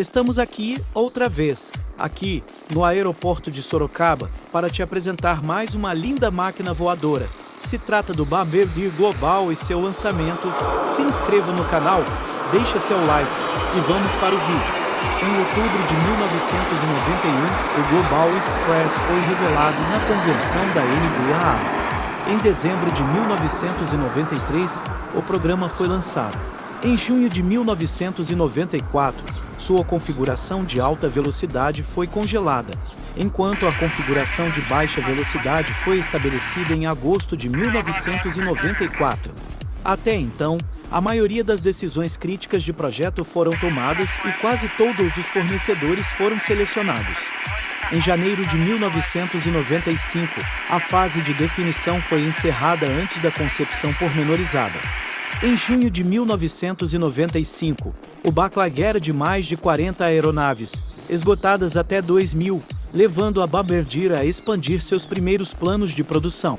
Estamos aqui, outra vez, aqui, no aeroporto de Sorocaba, para te apresentar mais uma linda máquina voadora. Se trata do Bombardier Global e seu lançamento. Se inscreva no canal, deixa seu like e vamos para o vídeo. Em outubro de 1991, o Global Express foi revelado na convenção da NBAA. Em dezembro de 1993, o programa foi lançado. Em junho de 1994, sua configuração de alta velocidade foi congelada, enquanto a configuração de baixa velocidade foi estabelecida em agosto de 1994. Até então, a maioria das decisões críticas de projeto foram tomadas e quase todos os fornecedores foram selecionados. Em janeiro de 1995, a fase de definição foi encerrada antes da concepção pormenorizada. Em junho de 1995, o backlog era de mais de 40 aeronaves, esgotadas até 2000, levando a Bombardier a expandir seus primeiros planos de produção.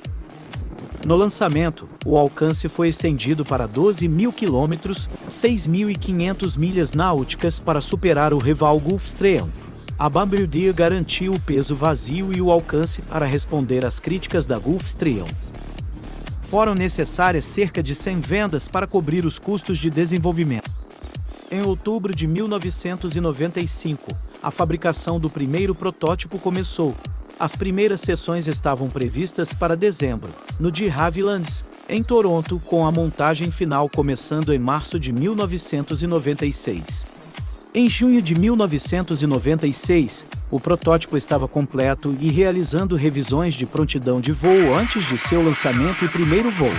No lançamento, o alcance foi estendido para 12 mil quilômetros, 6.500 milhas náuticas para superar o rival Gulfstream. A Bombardier garantiu o peso vazio e o alcance para responder às críticas da Gulfstream foram necessárias cerca de 100 vendas para cobrir os custos de desenvolvimento. Em outubro de 1995, a fabricação do primeiro protótipo começou. As primeiras sessões estavam previstas para dezembro, no de Havillands, em Toronto, com a montagem final começando em março de 1996. Em junho de 1996, o protótipo estava completo e realizando revisões de prontidão de voo antes de seu lançamento e primeiro voo.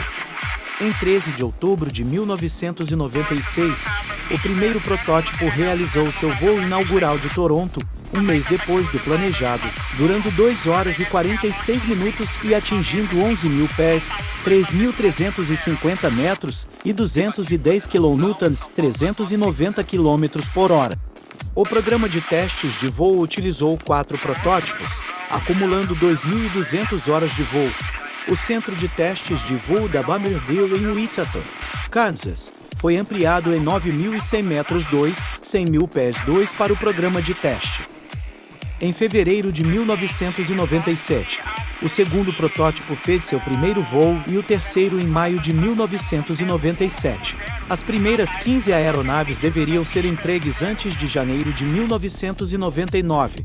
Em 13 de outubro de 1996, o primeiro protótipo realizou seu voo inaugural de Toronto, um mês depois do planejado, durando 2 horas e 46 minutos e atingindo 11 mil pés, 3.350 metros e 210 kN, 390 km por hora. O programa de testes de voo utilizou quatro protótipos, acumulando 2.200 horas de voo. O centro de testes de voo da Bombardier em Wichita, Kansas, foi ampliado em 9.100 metros 2, 100 mil pés 2 para o programa de teste. Em fevereiro de 1997, o segundo protótipo fez seu primeiro voo e o terceiro em maio de 1997. As primeiras 15 aeronaves deveriam ser entregues antes de janeiro de 1999.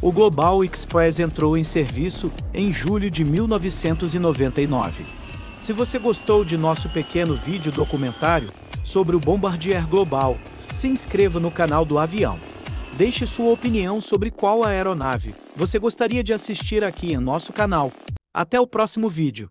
O Global Express entrou em serviço em julho de 1999. Se você gostou de nosso pequeno vídeo documentário sobre o Bombardier Global, se inscreva no canal do avião. Deixe sua opinião sobre qual aeronave você gostaria de assistir aqui em nosso canal. Até o próximo vídeo.